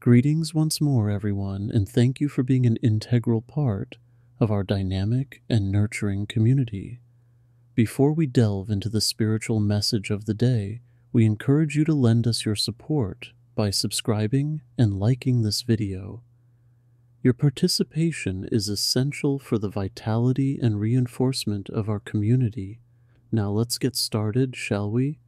Greetings once more, everyone, and thank you for being an integral part of our dynamic and nurturing community. Before we delve into the spiritual message of the day, we encourage you to lend us your support by subscribing and liking this video. Your participation is essential for the vitality and reinforcement of our community. Now let's get started, shall we?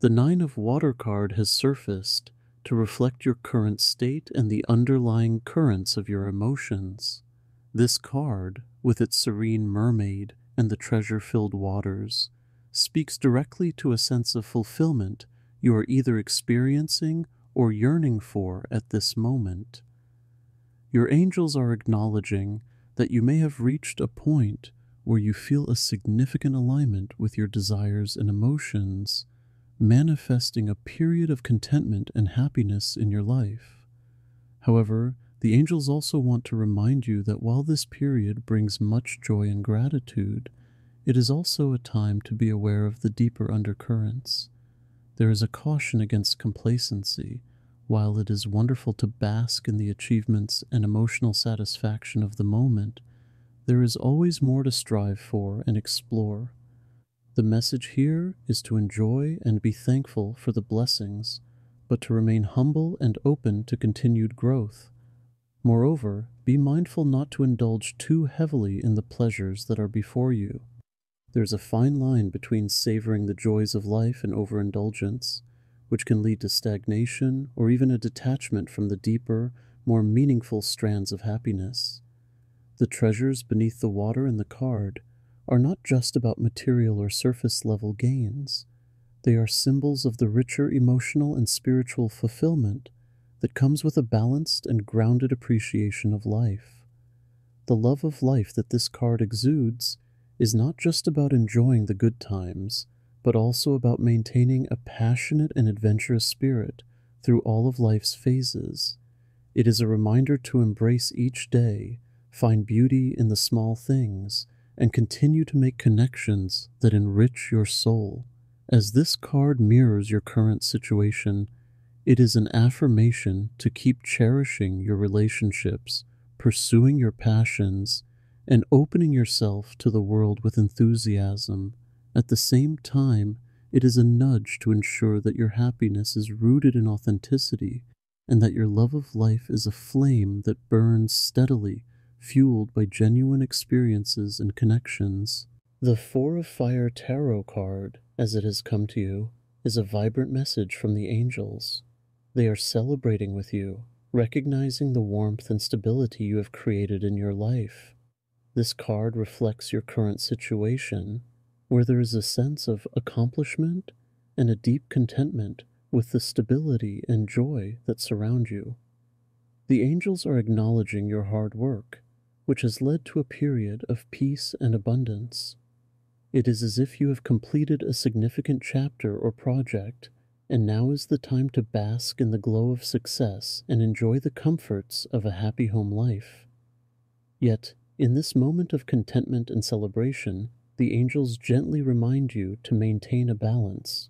The Nine of Water card has surfaced to reflect your current state and the underlying currents of your emotions. This card, with its serene mermaid and the treasure filled waters, speaks directly to a sense of fulfillment you are either experiencing or yearning for at this moment. Your angels are acknowledging that you may have reached a point where you feel a significant alignment with your desires and emotions manifesting a period of contentment and happiness in your life. However, the angels also want to remind you that while this period brings much joy and gratitude, it is also a time to be aware of the deeper undercurrents. There is a caution against complacency. While it is wonderful to bask in the achievements and emotional satisfaction of the moment, there is always more to strive for and explore. The message here is to enjoy and be thankful for the blessings, but to remain humble and open to continued growth. Moreover, be mindful not to indulge too heavily in the pleasures that are before you. There's a fine line between savoring the joys of life and overindulgence, which can lead to stagnation or even a detachment from the deeper, more meaningful strands of happiness. The treasures beneath the water in the card are not just about material or surface level gains. They are symbols of the richer emotional and spiritual fulfillment that comes with a balanced and grounded appreciation of life. The love of life that this card exudes is not just about enjoying the good times, but also about maintaining a passionate and adventurous spirit through all of life's phases. It is a reminder to embrace each day, find beauty in the small things, and continue to make connections that enrich your soul. As this card mirrors your current situation, it is an affirmation to keep cherishing your relationships, pursuing your passions, and opening yourself to the world with enthusiasm. At the same time, it is a nudge to ensure that your happiness is rooted in authenticity and that your love of life is a flame that burns steadily fueled by genuine experiences and connections. The Four of Fire Tarot card, as it has come to you, is a vibrant message from the angels. They are celebrating with you, recognizing the warmth and stability you have created in your life. This card reflects your current situation, where there is a sense of accomplishment and a deep contentment with the stability and joy that surround you. The angels are acknowledging your hard work which has led to a period of peace and abundance. It is as if you have completed a significant chapter or project, and now is the time to bask in the glow of success and enjoy the comforts of a happy home life. Yet, in this moment of contentment and celebration, the angels gently remind you to maintain a balance.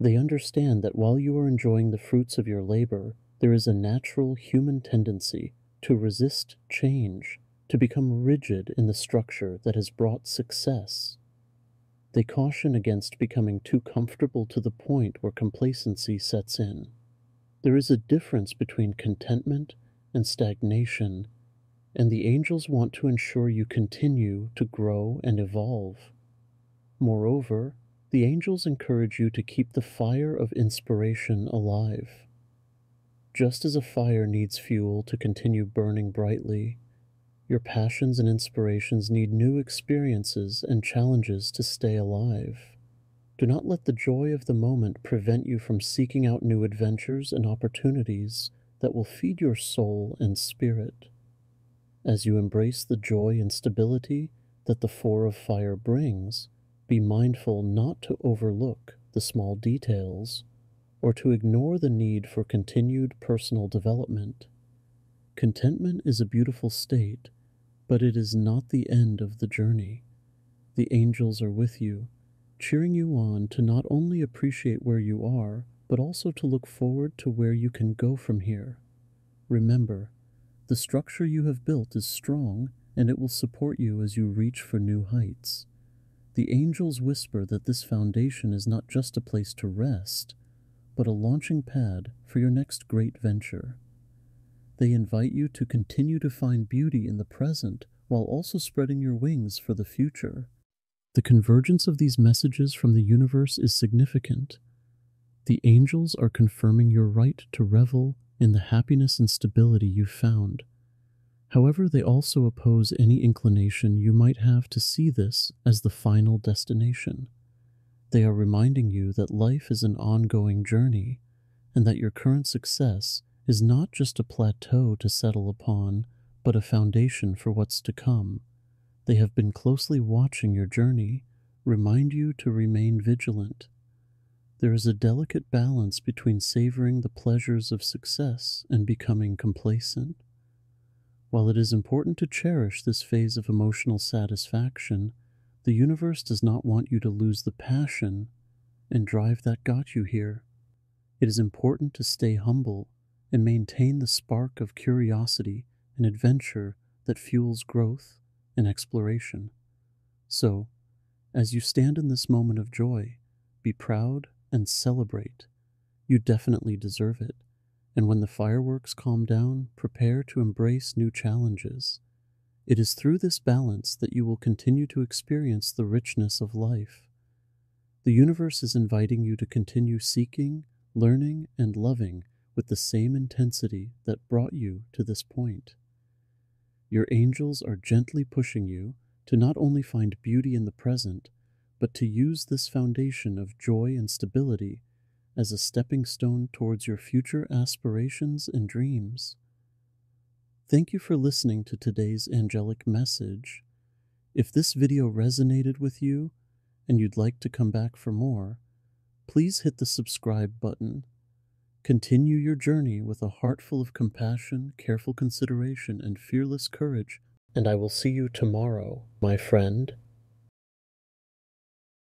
They understand that while you are enjoying the fruits of your labor, there is a natural human tendency to resist change to become rigid in the structure that has brought success. They caution against becoming too comfortable to the point where complacency sets in. There is a difference between contentment and stagnation, and the angels want to ensure you continue to grow and evolve. Moreover, the angels encourage you to keep the fire of inspiration alive. Just as a fire needs fuel to continue burning brightly, your passions and inspirations need new experiences and challenges to stay alive. Do not let the joy of the moment prevent you from seeking out new adventures and opportunities that will feed your soul and spirit. As you embrace the joy and stability that the Four of Fire brings, be mindful not to overlook the small details or to ignore the need for continued personal development. Contentment is a beautiful state but it is not the end of the journey. The angels are with you, cheering you on to not only appreciate where you are, but also to look forward to where you can go from here. remember, the structure you have built is strong and it will support you as you reach for new heights. The angels whisper that this foundation is not just a place to rest, but a launching pad for your next great venture. They invite you to continue to find beauty in the present while also spreading your wings for the future. The convergence of these messages from the universe is significant. The angels are confirming your right to revel in the happiness and stability you've found. However, they also oppose any inclination you might have to see this as the final destination. They are reminding you that life is an ongoing journey and that your current success is not just a plateau to settle upon, but a foundation for what's to come. They have been closely watching your journey, remind you to remain vigilant. There is a delicate balance between savoring the pleasures of success and becoming complacent. While it is important to cherish this phase of emotional satisfaction, the universe does not want you to lose the passion and drive that got you here. It is important to stay humble and maintain the spark of curiosity and adventure that fuels growth and exploration. So, as you stand in this moment of joy, be proud and celebrate. You definitely deserve it. And when the fireworks calm down, prepare to embrace new challenges. It is through this balance that you will continue to experience the richness of life. The universe is inviting you to continue seeking, learning, and loving with the same intensity that brought you to this point. Your angels are gently pushing you to not only find beauty in the present, but to use this foundation of joy and stability as a stepping stone towards your future aspirations and dreams. Thank you for listening to today's angelic message. If this video resonated with you and you'd like to come back for more, please hit the subscribe button. Continue your journey with a heart full of compassion, careful consideration, and fearless courage, and I will see you tomorrow, my friend.